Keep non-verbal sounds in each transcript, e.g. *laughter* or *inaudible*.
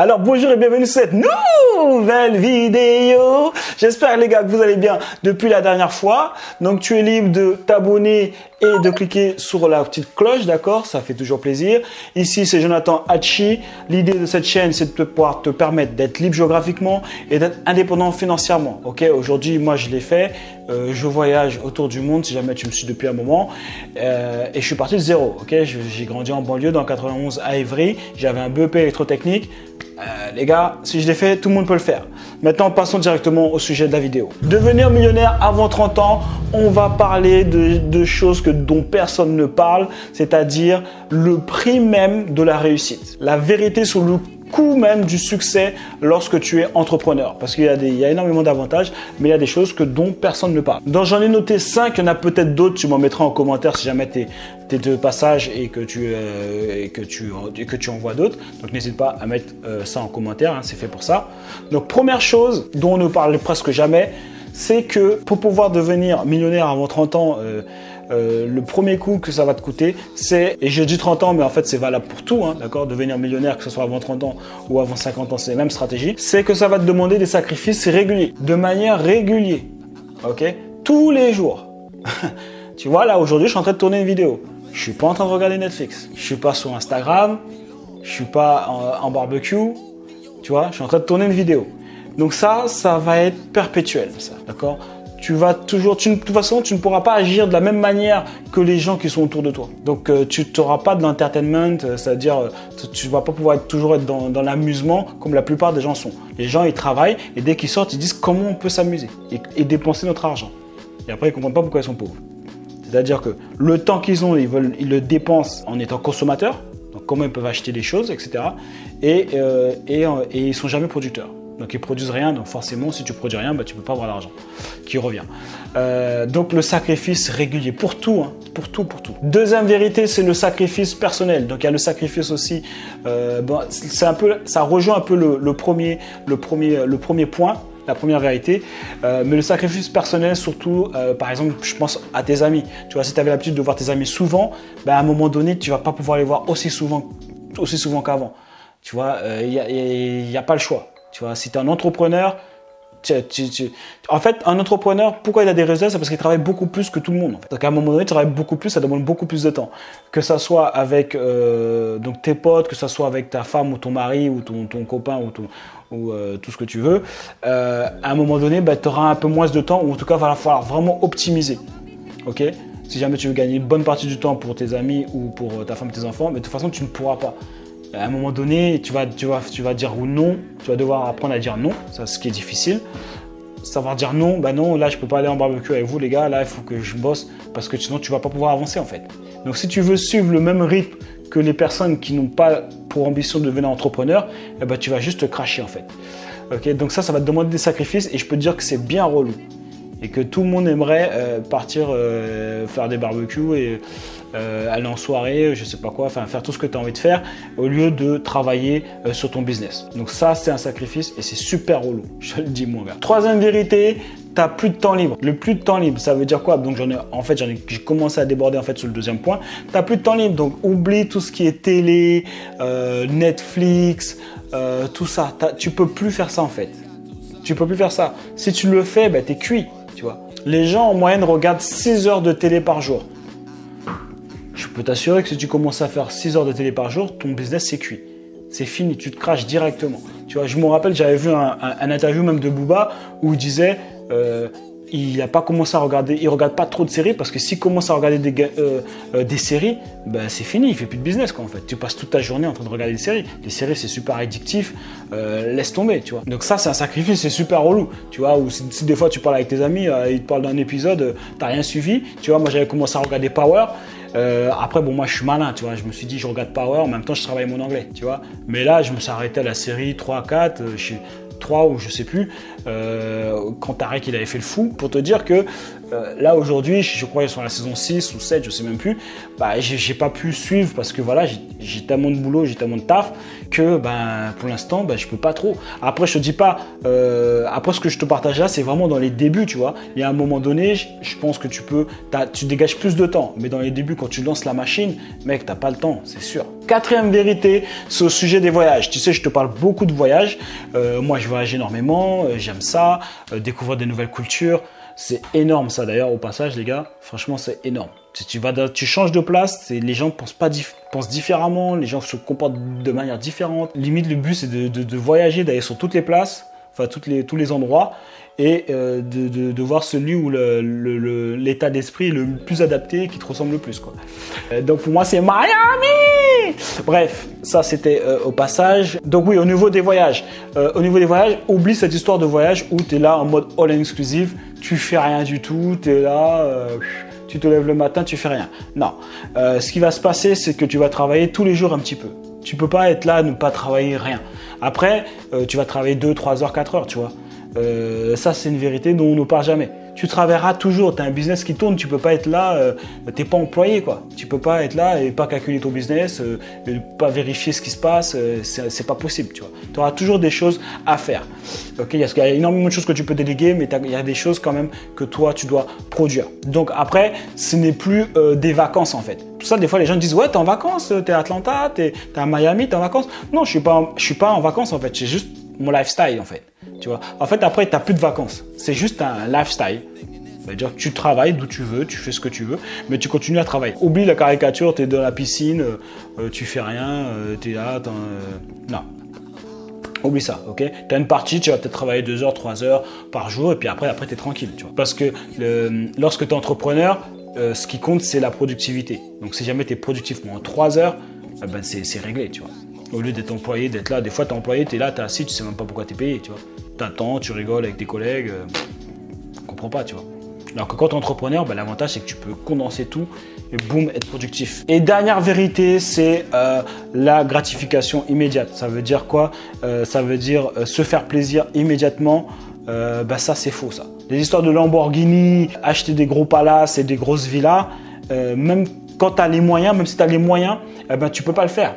Alors bonjour et bienvenue sur cette nouvelle vidéo. J'espère les gars que vous allez bien depuis la dernière fois. Donc tu es libre de t'abonner et de cliquer sur la petite cloche, d'accord? Ça fait toujours plaisir. Ici c'est Jonathan Hachi. L'idée de cette chaîne c'est de pouvoir te permettre d'être libre géographiquement et d'être indépendant financièrement. Ok? Aujourd'hui moi je l'ai fait. Euh, je voyage autour du monde si jamais tu me suis depuis un moment euh, et je suis parti de zéro. Ok? J'ai grandi en banlieue dans 91 à Évry. J'avais un BEP électrotechnique. Euh, les gars, si je l'ai fait, tout le monde peut le faire. Maintenant, passons directement au sujet de la vidéo. Devenir millionnaire avant 30 ans, on va parler de, choses que, dont personne ne parle, c'est-à-dire le prix même de la réussite. La vérité sur le coût même du succès lorsque tu es entrepreneur. Parce qu'il y, a y a énormément d'avantages, mais il y a des choses que dont personne ne parle. Donc j'en ai noté 5, il y en a peut-être d'autres, tu m'en mettras en commentaire si jamais tu es, de passage et que tu, euh, et que tu, que tu envoies d'autres. Donc n'hésite pas à mettre euh, ça en commentaire, hein, c'est fait pour ça. Donc première chose dont on ne parle presque jamais, c'est que pour pouvoir devenir millionnaire avant 30 ans, euh, euh, le premier coup que ça va te coûter, c'est, et j'ai dit 30 ans, mais en fait c'est valable pour tout, hein, d'accord, devenir millionnaire, que ce soit avant 30 ans ou avant 50 ans, c'est la même stratégie, c'est que ça va te demander des sacrifices réguliers, de manière régulière, ok, tous les jours. *laughs* tu vois, là aujourd'hui, je suis en train de tourner une vidéo. Je suis pas en train de regarder Netflix. Je suis pas sur Instagram. Je suis pas en, en barbecue. Tu vois, je suis en train de tourner une vidéo. Donc ça, ça va être perpétuel, ça, d'accord tu vas toujours, de toute façon, tu ne pourras pas agir de la même manière que les gens qui sont autour de toi. Donc, euh, tu n'auras pas de l'entertainment, euh, c'est-à-dire, euh, tu vas pas pouvoir toujours être dans, l'amusement comme la plupart des gens sont. Les gens, ils travaillent et dès qu'ils sortent, ils disent comment on peut s'amuser et, dépenser notre argent. Et après, ils comprennent pas pourquoi ils sont pauvres. C'est-à-dire que le temps qu'ils ont, ils, le dépensent en étant consommateurs, donc comment ils peuvent acheter des choses, etc. Et, et, ils sont jamais producteurs. Donc ils produisent rien, donc forcément si tu produis rien, bah, tu peux pas avoir l'argent qui revient. Euh, donc le sacrifice régulier pour tout, hein, pour tout, pour tout. Deuxième vérité, c'est le sacrifice personnel. Donc il y a le sacrifice aussi. Euh, c'est un peu, ça rejoint un peu le, premier, le premier, le premier point la première vérité. Euh, mais le sacrifice personnel, surtout, par exemple, je pense à tes amis. Tu vois, si tu avais l'habitude de voir tes amis souvent, bah, à un moment donné, tu vas pas pouvoir les voir aussi souvent, aussi souvent qu'avant. Tu vois, il n'y a, a, pas le choix. Tu vois, si tu es un entrepreneur, en fait, un entrepreneur, pourquoi il a des résultats? C'est parce qu'il travaille beaucoup plus que tout le monde. Donc à un moment donné, tu travailles beaucoup plus, ça demande beaucoup plus de temps. Que ça soit avec euh, donc tes potes, que ça soit avec ta femme ou ton mari ou ton, ton copain ou, euh, tout ce que tu veux, euh, à un moment donné, bah, tu auras un peu moins de temps ou en tout cas, il va falloir vraiment optimiser. Ok? Si jamais tu veux gagner une bonne partie du temps pour tes amis ou pour ta femme tes enfants, mais de toute façon, tu ne pourras pas à un moment donné, tu vas, tu, vas, tu vas dire non, tu vas devoir apprendre à dire non, ça ce qui est difficile. Savoir dire non, bah non, là je peux pas aller en barbecue avec vous les gars, là il faut que je bosse parce que sinon tu vas pas pouvoir avancer en fait. Donc si tu veux suivre le même rythme que les personnes qui n'ont pas pour ambition de devenir entrepreneur, eh ben, tu vas juste te cracher en fait. Ok, donc ça, ça va te demander des sacrifices et je peux te dire que c'est bien relou et que tout le monde aimerait euh, partir euh, faire des barbecues et euh, aller en soirée, je sais pas quoi, enfin faire tout ce que tu as envie de faire au lieu de travailler euh, sur ton business. Donc ça, c'est un sacrifice et c'est super relou. *laughs* Je le dis, mon gars. Troisième vérité, tu n'as plus de temps libre. Le plus de temps libre, ça veut dire quoi? Donc j'en ai, en fait, j'ai commencé à déborder en fait sur le deuxième point. Tu n'as plus de temps libre, donc oublie tout ce qui est télé, euh, Netflix, tout ça. Tu peux plus faire ça en fait. Tu peux plus faire ça. Si tu le fais, ben, tu es cuit, tu vois. Les gens en moyenne regardent 6 heures de télé par jour peux t'assurer que si tu commences à faire 6 heures de télé par jour, ton business c'est cuit. C'est fini, tu te craches directement. Tu vois, je me rappelle, j'avais vu un, interview même de Booba où il disait euh, il n'a pas commencé à regarder, il regarde pas trop de séries parce que s'il commence à regarder des, euh, euh, des séries, ben c'est fini, il fait plus de business quoi en fait. Tu passes toute ta journée en train de regarder des séries. Les séries c'est super addictif, laisse tomber, tu vois. Donc ça c'est un sacrifice, c'est super relou, tu vois. Ou si, des fois tu parles avec tes amis, ils te parlent d'un épisode, t'as rien suivi, tu vois. Moi j'avais commencé à regarder Power euh, après, bon, moi, je suis malin, tu vois. Je me suis dit, je regarde Power, en même temps, je travaille mon anglais, tu vois. Mais là, je me suis arrêté à la série 3, 4, je suis 3 ou je sais plus, euh, quand Tarek il avait fait le fou, pour te dire que Euh, là aujourd'hui, je crois qu'ils sont à la saison 6 ou 7, je sais même plus. Bah, j'ai pas pu suivre parce que voilà, j'ai tellement de boulot, j'ai tellement de taf que ben pour l'instant, ben, je peux pas trop. Après, je te dis pas. Euh, après, ce que je te partage là, c'est vraiment dans les débuts, tu vois. Il y a un moment donné, je pense que tu peux, tu dégages plus de temps. Mais dans les débuts, quand tu lances la machine, mec, t'as pas le temps, c'est sûr. Quatrième vérité, c'est au sujet des voyages. Tu sais, je te parle beaucoup de voyages. Euh, moi, je voyage énormément, j'aime ça, découvrir des nouvelles cultures. C'est énorme ça d'ailleurs au passage les gars. Franchement c'est énorme. Tu vas, tu changes de place, les gens pensent pas pensent différemment, les gens se comportent de manière différente. Limite le but c'est de, voyager, d'aller sur toutes les places, enfin toutes les, tous les endroits et euh, de, voir celui où l'état d'esprit est le plus adapté, qui te ressemble le plus quoi. Euh, donc pour moi c'est Miami. Bref, ça c'était euh, au passage. Donc oui, au niveau des voyages, au niveau des voyages, oublie cette histoire de voyage où tu es là en mode all inclusive tu fais rien du tout, tu es là, euh, tu te lèves le matin, tu fais rien. Non. Euh, ce qui va se passer, c'est que tu vas travailler tous les jours un petit peu. Tu peux pas être là, ne pas travailler rien. Après, euh, tu vas travailler 2, 3 heures, 4 heures, tu vois. ça, c'est une vérité dont on ne parle jamais tu travailleras toujours. Tu as un business qui tourne, tu peux pas être là, euh, tu n'es pas employé quoi. Tu peux pas être là et pas calculer ton business, euh, pas vérifier ce qui se passe, euh, c'est pas possible, tu vois. Tu auras toujours des choses à faire. OK, il y, a énormément de choses que tu peux déléguer, mais il y a des choses quand même que toi tu dois produire. Donc après, ce n'est plus des vacances en fait. Tout ça, des fois, les gens disent Ouais, tu es en vacances, tu es à Atlanta, tu es, à Miami, tu es en vacances. Non, je suis pas, je suis pas en vacances en fait. C'est juste mon lifestyle en fait. Tu vois. En fait, après, tu n'as plus de vacances. C'est juste un lifestyle. C'est-à-dire tu travailles d'où tu veux, tu fais ce que tu veux, mais tu continues à travailler. Oublie la caricature, tu es dans la piscine, euh, tu fais rien, euh, tu es là, euh, non. Oublie ça, ok? Tu as une partie, tu vas peut-être travailler 2 heures, 3 heures par jour, et puis après, après tu es tranquille. Tu vois. Parce que lorsque tu es entrepreneur, ce qui compte, c'est la productivité. Donc si jamais tu es productif pendant 3 heures, eh ben, c'est réglé, tu vois. Au lieu d'être employé, d'être là, des fois tu es employé, tu es là, tu es assis, tu sais même pas pourquoi tu es payé, tu vois. Tu attends, tu rigoles avec tes collègues, ne comprends pas, tu vois. Alors que quand tu es entrepreneur, ben, l'avantage c'est que tu peux condenser tout et boum, être productif. Et dernière vérité, c'est euh, la gratification immédiate. Ça veut dire quoi? Euh, Ça veut dire euh, se faire plaisir immédiatement. Ben, ça, c'est faux ça. Les histoires de Lamborghini, acheter des gros palaces et des grosses villas, même quand tu as les moyens, même si tu as les moyens, eh ben, tu peux pas le faire.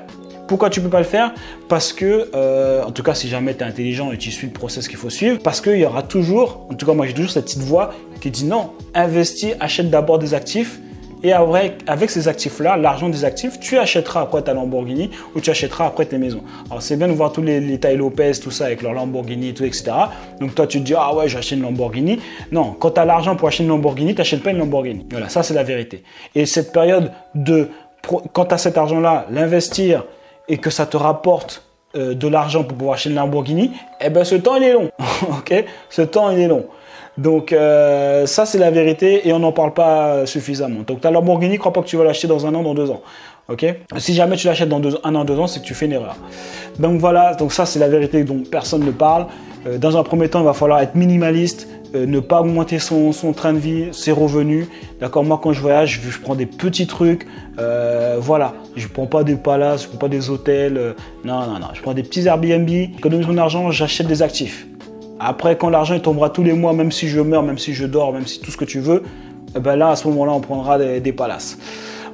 Pourquoi tu peux pas le faire Parce que, euh, en tout cas, si jamais tu es intelligent et tu suis le process qu'il faut suivre, parce qu'il y aura toujours, en tout cas, moi j'ai toujours cette petite voix qui dit non, investis, achète d'abord des actifs. Et avec, avec ces actifs-là, l'argent des actifs, tu achèteras après ta Lamborghini ou tu achèteras après tes maisons. Alors c'est bien de voir tous les, les Lopez, tout ça avec leur Lamborghini, tout, etc. Donc toi tu te dis, ah ouais, j'achète une Lamborghini. Non, quand tu as l'argent pour acheter une Lamborghini, tu n'achètes pas une Lamborghini. Voilà, ça c'est la vérité. Et cette période de, quand tu as cet argent-là, l'investir, et que ça te rapporte euh, de l'argent pour pouvoir acheter une Lamborghini, eh ben ce temps il est long, *laughs* ok? Ce temps il est long. Donc euh, ça c'est la vérité et on n'en parle pas suffisamment. Donc ta Lamborghini, crois pas que tu vas l'acheter dans un an, dans deux ans. Ok? Si jamais tu l'achètes dans un an, deux ans, c'est que tu fais une erreur. Donc voilà, donc ça c'est la vérité dont personne ne parle. Euh, dans un premier temps, il va falloir être minimaliste, euh, ne pas augmenter son, train de vie, ses revenus. D'accord Moi, quand je voyage, je, prends des petits trucs. Euh, voilà. Je prends pas des palaces, je prends pas des hôtels. Euh, non, non, non. Je prends des petits Airbnb. J'économise mon argent, j'achète des actifs. Après, quand l'argent tombera tous les mois, même si je meurs, même si je dors, même si tout ce que tu veux, eh ben là, à ce moment-là, on prendra des palaces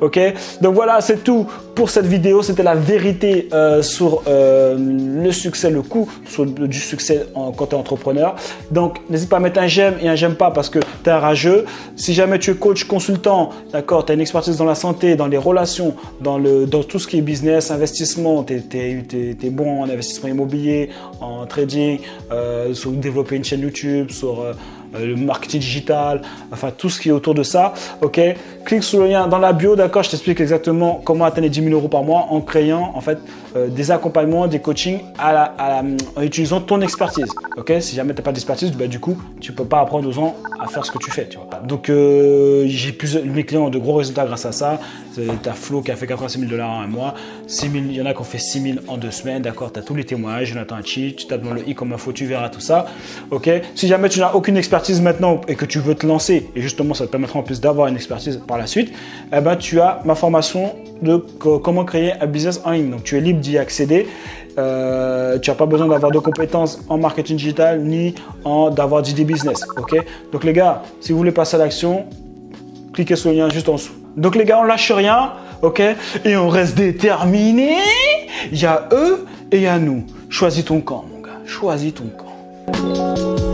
ok? Donc voilà, c'est tout pour cette vidéo. C'était la vérité euh, sur euh, le succès, le coût du succès en, quand tu es entrepreneur. Donc n'hésite pas à mettre un j'aime et un j'aime pas parce que tu es un rageux. Si jamais tu es coach, consultant, d'accord, tu as une expertise dans la santé, dans les relations, dans, le, dans tout ce qui est business, investissement, tu es, bon en investissement immobilier, en trading, euh, sur développer une chaîne YouTube, sur euh, le marketing digital, enfin tout ce qui est autour de ça. Ok, clique sur le lien dans la bio, d'accord? Je t'explique exactement comment atteindre les 10 000 euros par mois en créant en fait euh, des accompagnements, des coachings en utilisant ton expertise. Ok, si jamais tu n'as pas d'expertise, bah, du coup tu peux pas apprendre aux gens à faire ce que tu fais. Donc euh, j'ai plusieurs mes clients ont de gros résultats grâce à ça. Tu as Flo qui a fait 86 000 dollars en un mois, 6 000, il y en a qui ont fait 6 000 en deux semaines, d'accord? Tu as tous les témoignages, Jonathan Hachi, tu tapes dans le i comme info, tu verras tout ça. Ok, si jamais tu n'as aucune expertise maintenant et que tu veux te lancer, et justement ça te permettra en plus d'avoir une expertise par la suite, eh ben, tu as ma formation de euh, comment créer un business en ligne. Donc, tu es libre d'y accéder. Euh, tu n'as pas besoin d'avoir de compétences en marketing digital ni en d'avoir d'idées business. Ok? Donc, les gars, si vous voulez passer à l'action, cliquez sur le lien juste en dessous. Donc, les gars, on lâche rien. Ok? Et on reste déterminé. Il y a eux et il y a nous. Choisis ton camp, mon gars. Choisis ton camp.